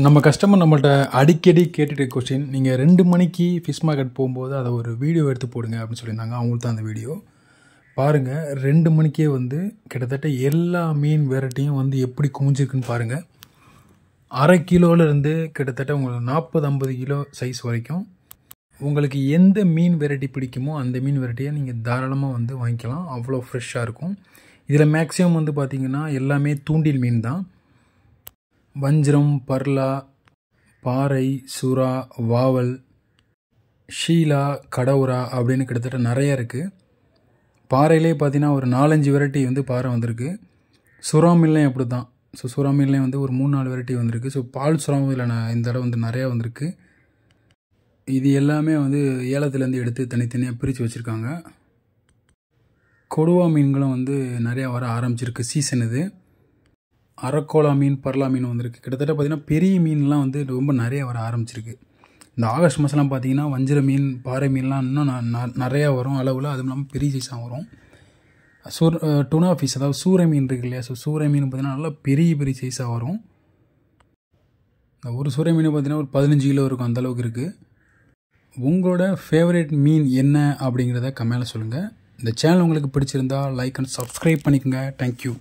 நம்ம கஸ்டமர் நம்மள்ட்ட அடிக்கடி கேட்டுட்டு கொஸ்டின் நீங்கள் ரெண்டு மணிக்கு ஃபிஷ் மார்க்கெட் போகும்போது அதை ஒரு வீடியோ எடுத்து போடுங்க அப்படின்னு சொல்லியிருந்தாங்க. அவங்களுக்கு தான் அந்த வீடியோ பாருங்கள் ரெண்டு மணிக்கே வந்து கிட்டத்தட்ட எல்லா மீன் வெரைட்டியும் வந்து எப்படி குமிஞ்சிருக்குன்னு பாருங்கள் அரை கிலோவிலேருந்து கிட்டத்தட்ட உங்களுக்கு நாற்பது ஐம்பது கிலோ சைஸ் வரைக்கும். உங்களுக்கு எந்த மீன் வெரைட்டி பிடிக்குமோ அந்த மீன் வெரைட்டியை நீங்கள் தாராளமாக வந்து வாங்கிக்கலாம். அவ்வளோ ஃப்ரெஷ்ஷாக இருக்கும். இதில் மேக்ஸிமம் வந்து பார்த்திங்கன்னா எல்லாமே தூண்டில் மீன் தான். வஞ்சிரம் பர்லா பாறை சுறா வாவல் ஷீலா கடவுரா அப்படின்னு கிட்டத்தட்ட நிறைய இருக்குது பாறையிலே பார்த்தீங்கன்னா ஒரு நாலஞ்சு வெரைட்டி வந்து பாறை வந்திருக்கு. சுறா மீன்லையும் அப்படி தான் ஸோ சுறா மீன்லேயும் வந்து ஒரு மூணு நாலு வெரைட்டி வந்திருக்கு. ஸோ பால் சுறா இதில் நான் இந்த தடவை வந்து நிறையா வந்திருக்கு. இது எல்லாமே வந்து ஏலத்துலேருந்து எடுத்து தனித்தனியாக பிரித்து வச்சுருக்காங்க. கொடுவா மீன்களும் வந்து நிறையா வர ஆரம்பிச்சிருக்கு. சீசன் இது. அரக்கோலா மீன் பர்லா மீன் வந்திருக்கு. கிட்டத்தட்ட பார்த்திங்கன்னா பெரிய மீன்லாம் வந்து ரொம்ப நிறைய வர ஆரம்பிச்சிருக்கு. இந்த ஆகஸ்ட் மாதம்லாம் பார்த்தீங்கன்னா வஞ்சிர மீன் பாறை மீன்லாம் இன்னும் ந- நிறையா வரும் அளவில். அதுவும் இல்லாமல் பெரிய சைஸாக வரும். சூர் டுனா ஃபிஷ் அதாவது சூரை மீன் இருக்கு இல்லையா? ஸோ சூரை மீன் பார்த்தீங்கன்னா நல்லா பெரிய பெரிய சைஸாக வரும். இந்த ஒரு சூரை மீன் பார்த்தீங்கன்னா ஒரு பதினஞ்சு கிலோ இருக்கும் அந்த அளவுக்கு இருக்குது உங்களோட ஃபேவரட் மீன் என்ன அப்படிங்கிறத கமெண்ட்டில் சொல்லுங்கள் இந்த சேனல் உங்களுக்கு பிடிச்சிருந்தா லைக் அண்ட் சப்ஸ்கிரைப் பண்ணிக்கோங்க. Thank you